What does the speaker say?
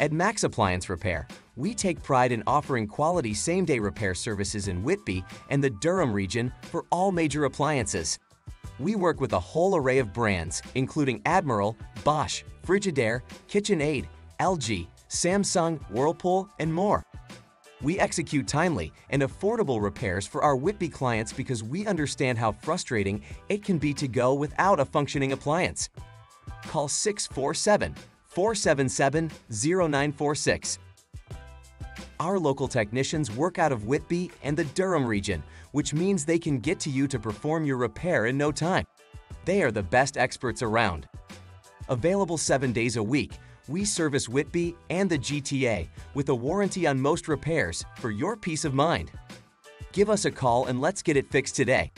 At Max Appliance Repair, we take pride in offering quality same-day repair services in Whitby and the Durham region for all major appliances. We work with a whole array of brands, including Admiral, Bosch, Frigidaire, KitchenAid, LG, Samsung, Whirlpool, and more. We execute timely and affordable repairs for our Whitby clients because we understand how frustrating it can be to go without a functioning appliance. Call 647 477 0946. Our local technicians work out of Whitby and the Durham region, which means they can get to you to perform your repair in no time. They are the best experts around. Available seven days a week, we service Whitby and the GTA with a warranty on most repairs for your peace of mind. Give us a call and let's get it fixed today.